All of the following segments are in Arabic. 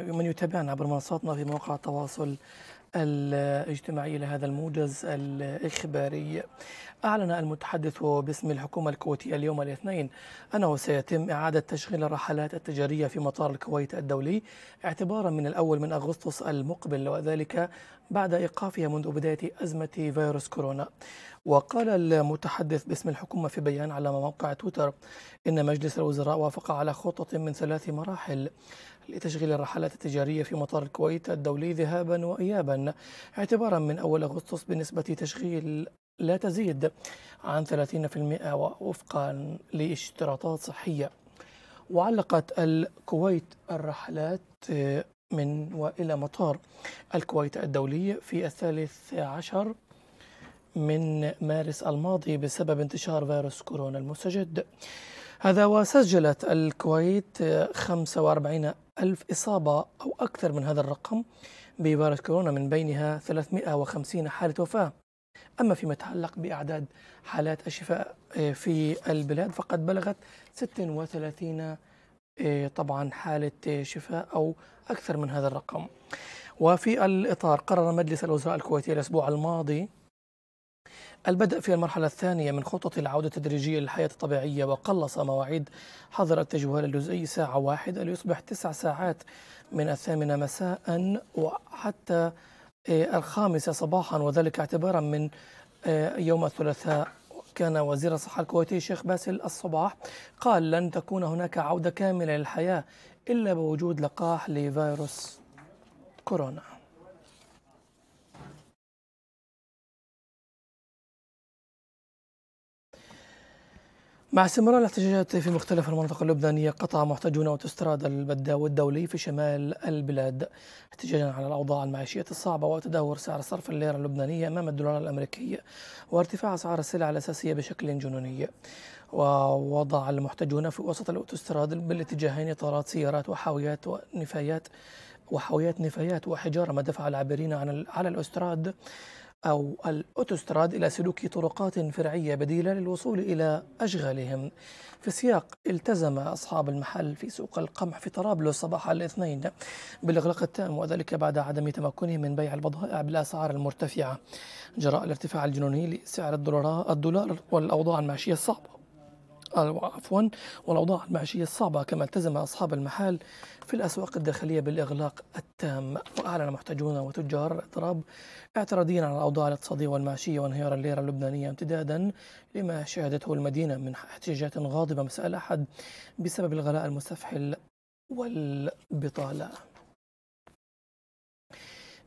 من يتابعنا عبر منصاتنا في مواقع التواصل. الاجتماعي لهذا الموجز الإخباري. أعلن المتحدث باسم الحكومة الكويتية اليوم الاثنين أنه سيتم إعادة تشغيل الرحلات التجارية في مطار الكويت الدولي اعتبارا من الأول من أغسطس المقبل وذلك بعد إيقافها منذ بداية أزمة فيروس كورونا. وقال المتحدث باسم الحكومة في بيان على موقع تويتر إن مجلس الوزراء وافق على خطة من ثلاث مراحل لتشغيل الرحلات التجارية في مطار الكويت الدولي ذهابا وإيابا. اعتبارا من أول أغسطس بنسبة تشغيل لا تزيد عن 30% وفقا لاشتراطات صحية. وعلقت الكويت الرحلات من وإلى مطار. الكويت الدولي في الثالث عشر من مارس الماضي بسبب انتشار فيروس كورونا المستجد. هذا وسجلت الكويت 45 ألف إصابة أو أكثر من هذا الرقم بفيروس كورونا من بينها 350 حالة وفاة. أما فيما يتعلق بأعداد حالات الشفاء آه، في البلاد فقد بلغت 36 آه، طبعا حالة شفاء أو أكثر من هذا الرقم. وفي الإطار قرر مجلس الوزراء الكويتي الأسبوع الماضي البدء في المرحلة الثانية من خطط العودة التدريجية للحياة الطبيعية وقلص مواعيد حظر التجوال الجزئي ساعة واحدة ليصبح تسع ساعات من الثامنة مساء وحتى آه، الخامسة صباحا وذلك اعتبارا من آه، يوم الثلاثاء. كان وزير الصحة الكويتي الشيخ باسل الصباح قال لن تكون هناك عودة كاملة للحياة إلا بوجود لقاح لفيروس كورونا. مع استمرار الاحتجاجات في مختلف المناطق اللبنانية قطع محتجون أوتوستراد البداو الدولي في شمال البلاد احتجاجا على الأوضاع المعيشية الصعبة وتدهور سعر صرف الليرة اللبنانية أمام الدولار الأمريكي وارتفاع أسعار السلع الأساسية بشكل جنوني. ووضع المحتجون في وسط الأوتوستراد بالاتجاهين إطارات سيارات وحاويات ونفايات وحاويات نفايات وحجارة ما دفع العابرين على الأوستراد أو الأوتوستراد إلى سلوك طرقات فرعية بديلة للوصول إلى أشغالهم. في السياق التزم أصحاب المحل في سوق القمح في طرابلس صباح الاثنين بالإغلاق التام وذلك بعد عدم تمكنهم من بيع البضائع بالأسعار المرتفعة جراء الارتفاع الجنوني لسعر الدولار والأوضاع المعيشية الصعبة. عفوا والأوضاع المعيشية الصعبة كما التزم أصحاب المحال في الأسواق الداخلية بالإغلاق التام. وأعلن محتجون وتجار الاضطراب اعتراضيا على الأوضاع الاقتصادية والمعيشية وانهيار الليرة اللبنانية امتدادا لما شهدته المدينة من احتجاجات غاضبة مساء الأحد بسبب الغلاء المستفحل والبطالة.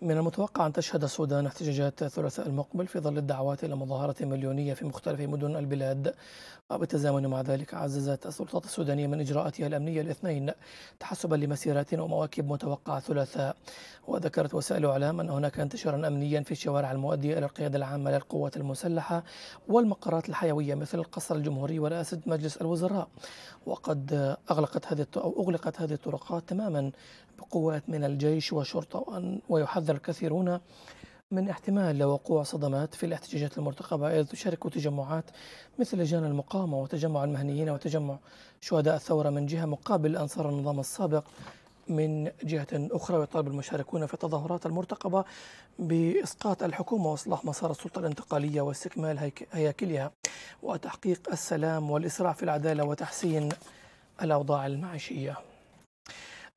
من المتوقع أن تشهد السودان احتجاجات الثلاثاء المقبل في ظل الدعوات إلى مظاهرة مليونية في مختلف مدن البلاد. وبالتزامن مع ذلك عززت السلطات السودانية من إجراءاتها الأمنية الاثنين تحسبا لمسيرات ومواكب متوقعة الثلاثاء. وذكرت وسائل إعلام أن هناك انتشارا أمنيا في الشوارع المؤدية إلى القيادة العامة للقوات المسلحة والمقرات الحيوية مثل القصر الجمهوري ورئاسة مجلس الوزراء. وقد أغلقت هذه أو أغلقت هذه الطرقات تماما بقوات من الجيش والشرطة ويحذر الكثيرون من احتمال وقوع صدمات في الاحتجاجات المرتقبة. إذ تشارك تجمعات مثل لجان المقاومة وتجمع المهنيين وتجمع شهداء الثورة من جهة مقابل أنصار النظام السابق من جهة أخرى ويطالب المشاركون في التظاهرات المرتقبة بإسقاط الحكومة وإصلاح مسار السلطة الانتقالية واستكمال هياكلها. وتحقيق السلام والإسراع في العدالة وتحسين الأوضاع المعيشية.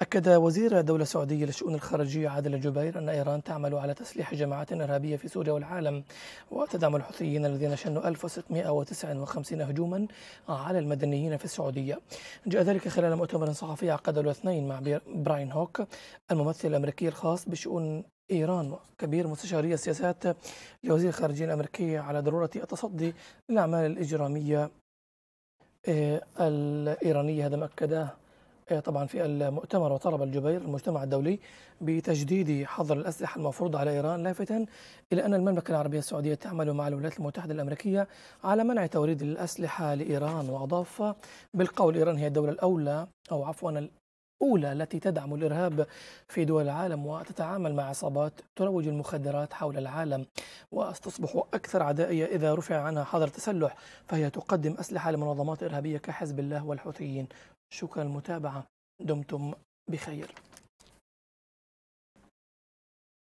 أكد وزير الدولة السعودية للشؤون الخارجية عادل الجبير أن إيران تعمل على تسليح جماعات إرهابية في سوريا والعالم وتدعم الحوثيين الذين شنوا 1659 هجوما على المدنيين في السعودية. جاء ذلك خلال مؤتمر صحفي عقده الاثنين مع براين هوك الممثل الأمريكي الخاص بشؤون إيران وكبير مستشاري السياسات لوزير الخارجية الأمريكية على ضرورة التصدي للأعمال الإجرامية آه، الإيرانية. هذا ما أكده طبعا في المؤتمر وطلب الجبير المجتمع الدولي بتجديد حظر الأسلحة المفروض على إيران لافتا إلى أن المملكة العربية السعودية تعمل مع الولايات المتحدة الأمريكية على منع توريد الأسلحة لإيران وأضاف بالقول إيران هي الدولة الأولى أو عفوا الأولى التي تدعم الإرهاب في دول العالم وتتعامل مع عصابات تروج المخدرات حول العالم وستصبح أكثر عدائية إذا رفع عنها حظر تسلح فهي تقدم أسلحة لمنظمات إرهابية كحزب الله والحوثيين. شكرا المتابعة دمتم بخير.